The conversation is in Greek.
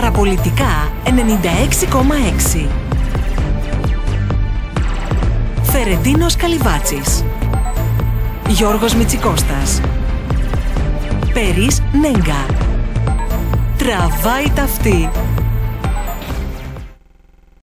Παραπολιτικά 96,6 Φερετίνος Καλυβάτσης. Γιώργος Μητσικώστας. Περίς Νέγκα. Τραβάει ταυτί